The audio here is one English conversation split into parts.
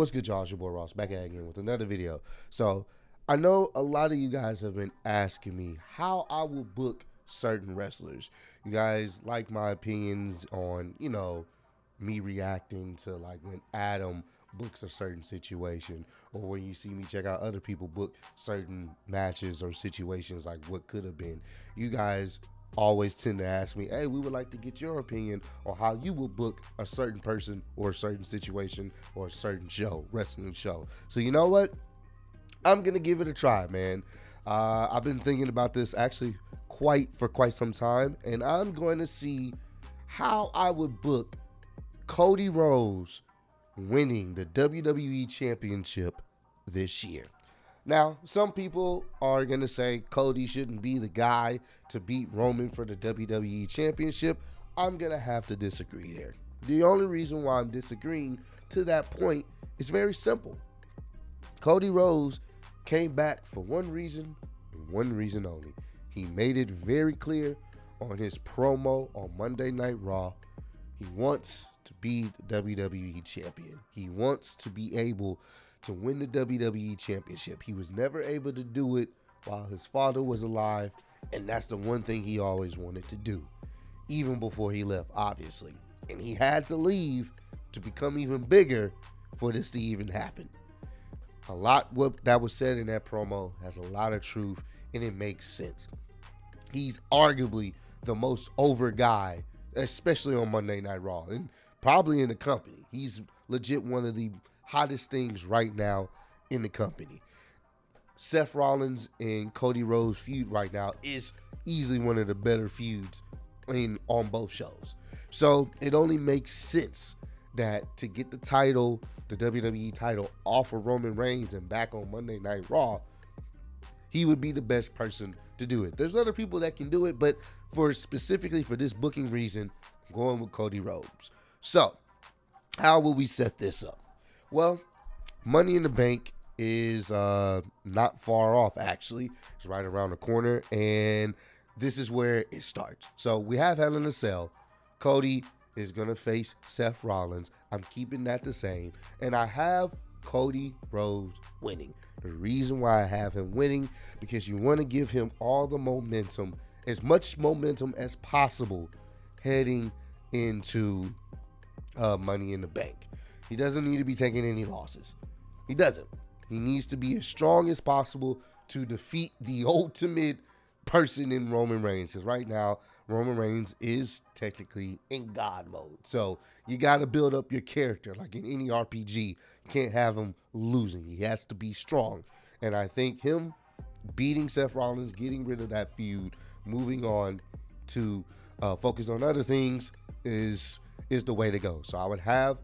What's good, y'all? It's your boy Ross back at again with another video. So I know a lot of you guys have been asking me how I will book certain wrestlers. You guys like my opinions on, you know, me reacting to like when Adam books a certain situation or when you see me check out other people book certain matches or situations like what could have been. You guys always tend to ask me, hey, we would like to get your opinion on how you would book a certain person or a certain situation or a certain show, wrestling show. So you know what? I'm gonna give it a try, man. Uh, I've been thinking about this actually quite for quite some time, and I'm going to see how I would book Cody Rhodes winning the WWE Championship this year. Now, some people are going to say Cody shouldn't be the guy to beat Roman for the WWE Championship. I'm going to have to disagree there. The only reason why I'm disagreeing to that point is very simple. Cody Rhodes came back for one reason, one reason only. He made it very clear on his promo on Monday Night Raw. He wants to be the WWE champion. He wants to be able to win the WWE Championship. He was never able to do it while his father was alive, and that's the one thing he always wanted to do, even before he left, obviously. And he had to leave to become even bigger for this to even happen. A lot what that was said in that promo has a lot of truth, and it makes sense. He's arguably the most over guy, especially on Monday Night Raw, and probably in the company. He's legit one of the hottest things right now in the company. Seth Rollins and Cody Rhodes feud right now is easily one of the better feuds in on both shows. So it only makes sense that to get the title, the WWE title off of Roman Reigns and back on Monday Night Raw, he would be the best person to do it. There's other people that can do it, but for specifically for this booking reason, I'm going with Cody Rhodes. So, how will we set this up? Well, Money in the Bank is uh, not far off, actually. It's right around the corner, and this is where it starts. So we have Hell in a Cell. Cody is going to face Seth Rollins. I'm keeping that the same. And I have Cody Rhodes winning. The reason why I have him winning, because you want to give him all the momentum, as much momentum as possible heading into uh, Money in the Bank. He doesn't need to be taking any losses. He doesn't. He needs to be as strong as possible to defeat the ultimate person in Roman Reigns. Because right now, Roman Reigns is technically in God mode. So you got to build up your character. Like in any RPG, you can't have him losing. He has to be strong. And I think him beating Seth Rollins, getting rid of that feud, moving on to uh, focus on other things is is the way to go. So I would have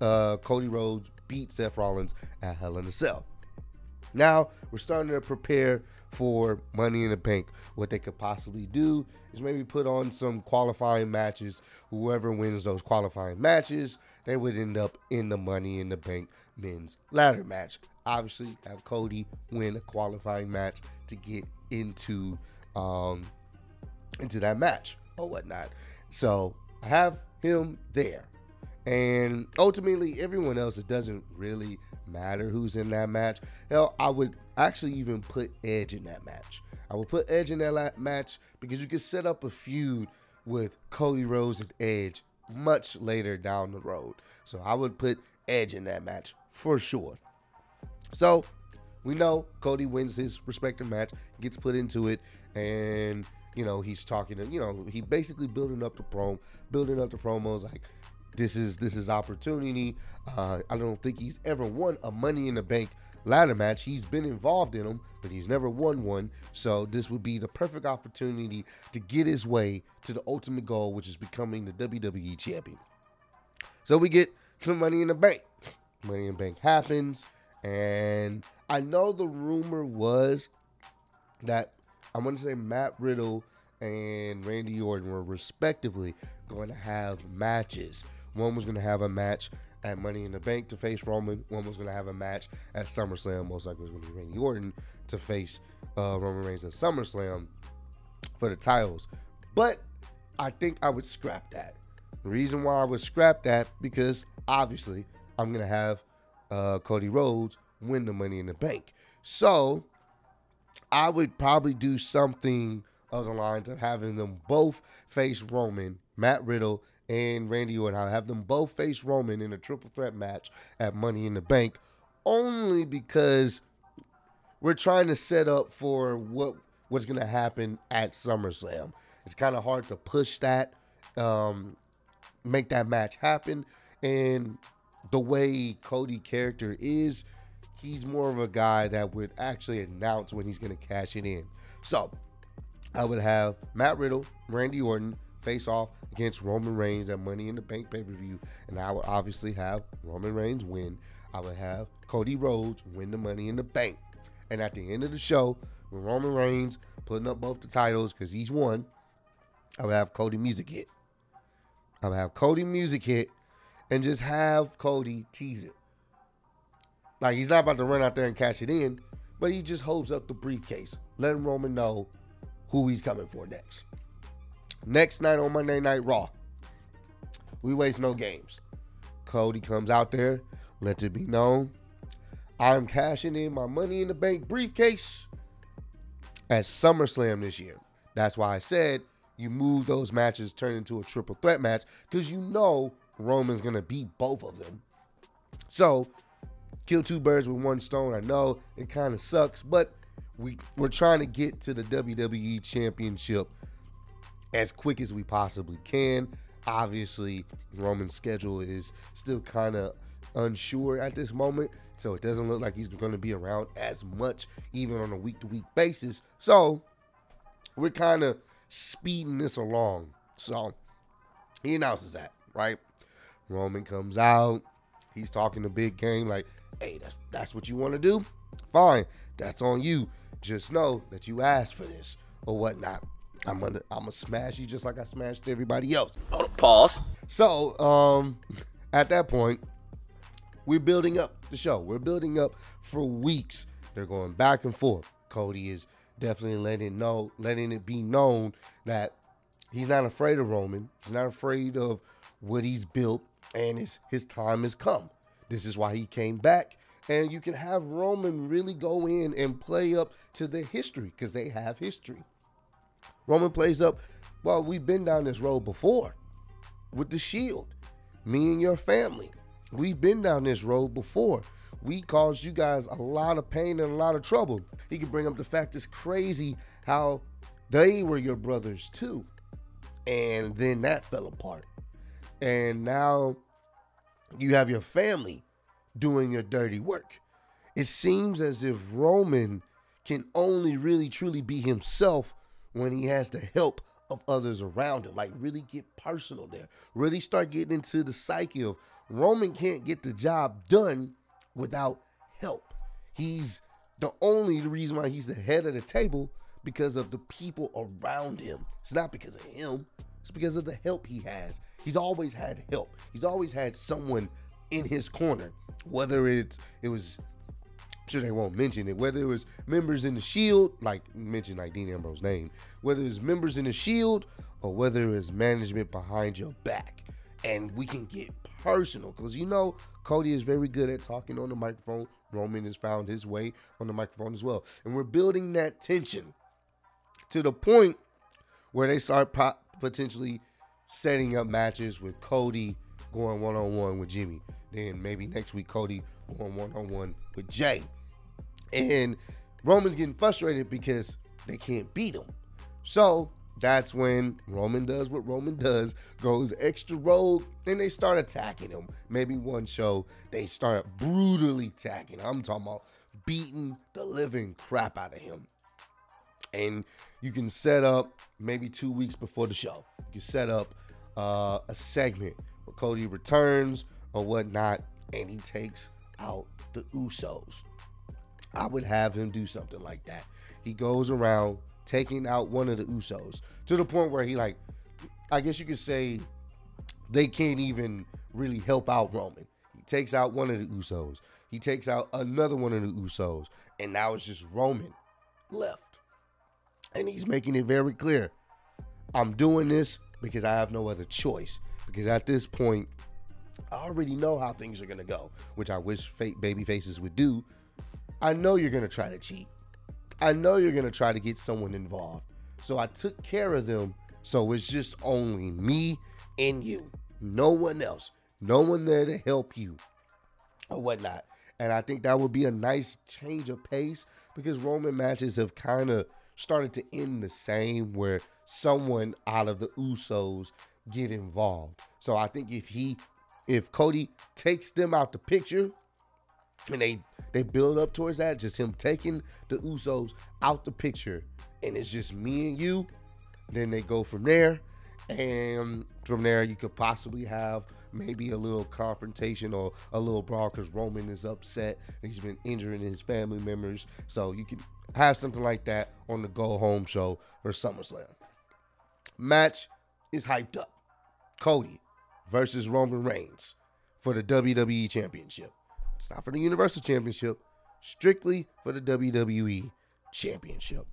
uh, Cody Rhodes beat Seth Rollins at Hell in a Cell. Now we're starting to prepare for Money in the Bank. What they could possibly do is maybe put on some qualifying matches. Whoever wins those qualifying matches, they would end up in the Money in the Bank men's ladder match. Obviously, have Cody win a qualifying match to get into um, into that match or whatnot. So have him there. And ultimately, everyone else, it doesn't really matter who's in that match. Hell, I would actually even put Edge in that match. I would put Edge in that match because you could set up a feud with Cody Rhodes and Edge much later down the road. So I would put Edge in that match for sure. So we know Cody wins his respective match, gets put into it, and you know he's talking to you know he basically building up the promo, building up the promos like this is this is opportunity. Uh, I don't think he's ever won a Money in the Bank ladder match. He's been involved in them, but he's never won one. So this would be the perfect opportunity to get his way to the ultimate goal, which is becoming the WWE champion. So we get some Money in the Bank. Money in the Bank happens, and I know the rumor was that I'm going to say Matt Riddle and Randy Orton were respectively going to have matches one was going to have a match at Money in the Bank to face Roman. One was going to have a match at SummerSlam. Most likely it was going to be Randy Orton to face uh, Roman Reigns at SummerSlam for the titles. But I think I would scrap that. The reason why I would scrap that because obviously I'm going to have uh, Cody Rhodes win the Money in the Bank. So I would probably do something of the lines of having them both face Roman, Matt Riddle, and Randy Orton. I'll have them both face Roman in a triple threat match at Money in the Bank, only because we're trying to set up for what what's going to happen at SummerSlam. It's kind of hard to push that, um, make that match happen, and the way Cody character is, he's more of a guy that would actually announce when he's going to cash it in. So I would have Matt Riddle, Randy Orton face off against Roman Reigns at Money in the Bank pay per view, and I would obviously have Roman Reigns win. I would have Cody Rhodes win the Money in the Bank, and at the end of the show, with Roman Reigns putting up both the titles because he's won, I would have Cody music hit. I would have Cody music hit, and just have Cody tease it. Like he's not about to run out there and cash it in, but he just holds up the briefcase, letting Roman know who he's coming for next. Next night on Monday Night Raw, we waste no games. Cody comes out there, lets it be known. I'm cashing in my money in the bank briefcase at SummerSlam this year. That's why I said you move those matches, turn into a triple threat match, because you know Roman's gonna beat both of them. So kill two birds with one stone. I know it kind of sucks, but we we're trying to get to the WWE Championship as quick as we possibly can. Obviously, Roman's schedule is still kind of unsure at this moment, so it doesn't look like he's going to be around as much, even on a week to week basis. So we're kind of speeding this along. So he announces that, right? Roman comes out. He's talking a big game, like, hey, that's, that's what you want to do? Fine, that's on you. Just know that you asked for this or whatnot. I'm gonna I'm gonna smash you just like I smashed everybody else. Pause. So, um, at that point, we're building up the show. We're building up for weeks. They're going back and forth. Cody is definitely letting know, letting it be known that he's not afraid of Roman. He's not afraid of what he's built, and his his time has come. This is why he came back. And you can have Roman really go in and play up to the history because they have history. Roman plays up, well, we've been down this road before with the shield. Me and your family. We've been down this road before. We caused you guys a lot of pain and a lot of trouble. He can bring up the fact it's crazy how they were your brothers too. And then that fell apart. And now you have your family doing your dirty work. It seems as if Roman can only really truly be himself when he has the help of others around him. Like really get personal there. Really start getting into the psyche of Roman can't get the job done without help. He's the only reason why he's the head of the table because of the people around him. It's not because of him. It's because of the help he has. He's always had help. He's always had someone in his corner. Whether it's it was sure they won't mention it. Whether it was members in the Shield, like mention like Dean Ambrose's name, whether it's members in the Shield or whether it's management behind your back, and we can get personal because you know Cody is very good at talking on the microphone. Roman has found his way on the microphone as well, and we're building that tension to the point where they start po- potentially setting up matches with Cody going one on one with Jimmy. Then maybe next week Cody going one on one with Jey. And Roman's getting frustrated because they can't beat him. So that's when Roman does what Roman does, goes extra rogue, and they start attacking him. Maybe one show they start brutally attacking. I'm talking about beating the living crap out of him. And you can set up maybe two weeks before the show. You set up uh, a segment Cody returns or whatnot, and he takes out the Usos. I would have him do something like that. He goes around taking out one of the Usos to the point where he like, I guess you could say they can't even really help out Roman. He takes out one of the Usos. He takes out another one of the Usos, and now it's just Roman left. And he's making it very clear. I'm doing this because I have no other choice. Because at this point, I already know how things are gonna go, which I wish fake baby faces would do. I know you're gonna try to cheat. I know you're gonna try to get someone involved. So I took care of them. So it's just only me and you. No one else. No one there to help you or whatnot. And I think that would be a nice change of pace because Roman matches have kind of started to end the same where someone out of the Usos get involved. So I think if he if Cody takes them out the picture and they they build up towards that, just him taking the Usos out the picture and it's just me and you, then they go from there. And from there, you could possibly have maybe a little confrontation or a little brawl because Roman is upset. He's been injuring his family members. So you can have something like that on the go home show for SummerSlam. Match is hyped up. Cody versus Roman Reigns for the WWE Championship. It's not for the Universal Championship, strictly for the WWE Championship.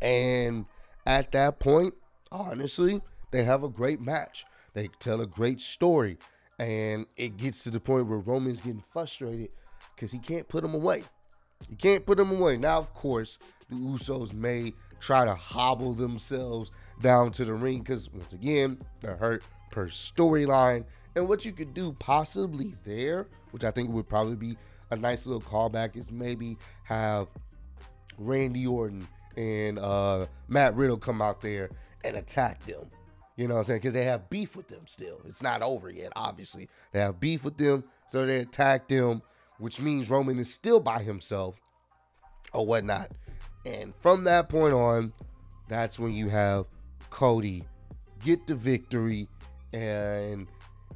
And at that point, honestly, they have a great match. They tell a great story. And it gets to the point where Roman's getting frustrated because he can't put him away. He can't put him away. Now, of course, the Usos may try to hobble themselves down to the ring because, once again, they're hurt per storyline. And what you could do possibly there, which I think would probably be a nice little callback, is maybe have Randy Orton and uh, Matt Riddle come out there and attack them. You know what I'm saying? Because they have beef with them still. It's not over yet, obviously. They have beef with them, so they attack them, which means Roman is still by himself or whatnot. And from that point on, that's when you have Cody get the victory and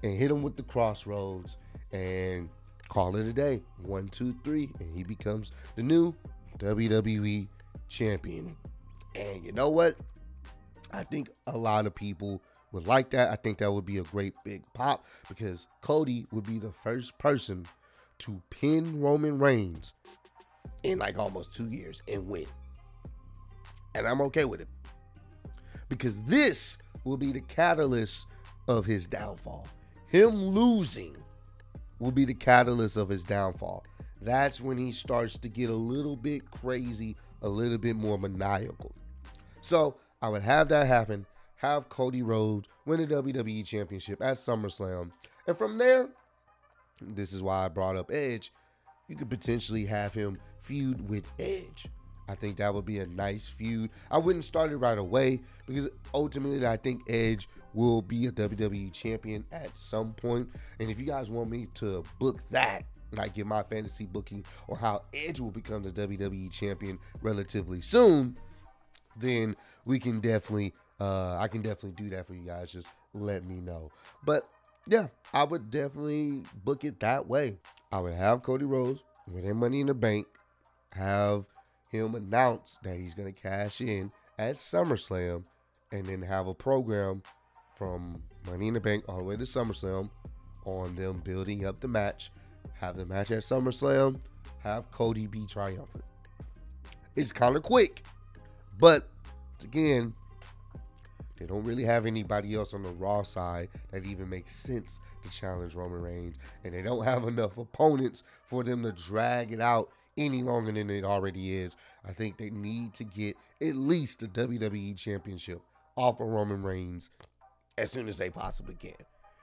and hit him with the Cross Rhodes and call it a day. One, two, three, and he becomes the new WWE champion. And you know what? I think a lot of people would like that. I think that would be a great big pop because Cody would be the first person to pin Roman Reigns in like almost two years and win. And I'm okay with it because this will be the catalyst of his downfall. Him losing will be the catalyst of his downfall. That's when he starts to get a little bit crazy, a little bit more maniacal. So I would have that happen. Have Cody Rhodes win the WWE Championship at SummerSlam. And from there, this is why I brought up Edge. You could potentially have him feud with Edge. I think that would be a nice feud. I wouldn't start it right away because ultimately I think Edge will be a WWE champion at some point. And if you guys want me to book that, like get my fantasy booking or how Edge will become the WWE champion relatively soon, then we can definitely uh I can definitely do that for you guys. Just let me know. But yeah, I would definitely book it that way. I would have Cody Rhodes with their money in the bank, have him announce that he's gonna cash in at SummerSlam, and then have a program from Money in the Bank all the way to SummerSlam on them building up the match. Have the match at SummerSlam, have Cody be triumphant. It's kind of quick, but again, they don't really have anybody else on the Raw side that even makes sense to challenge Roman Reigns, and they don't have enough opponents for them to drag it out any longer than it already is. I think they need to get at least the WWE Championship off of Roman Reigns as soon as they possibly can.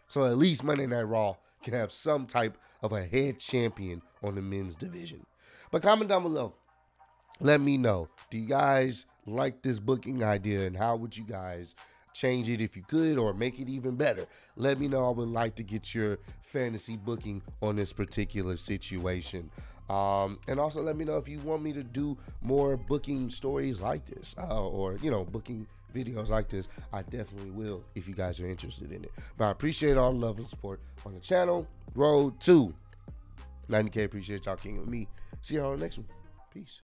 So at least Monday Night Raw can have some type of a head champion on the men's division. But comment down below. Let me know. Do you guys like this booking idea and how would you guys change it if you could or make it even better? Let me know. I would like to get your fantasy booking on this particular situation. Um, and also let me know if you want me to do more booking stories like this uh, or, you know, booking videos like this. I definitely will if you guys are interested in it. But I appreciate all the love and support on the channel. Road to 90K. Appreciate y'all kicking with me. See y'all on the next one. Peace.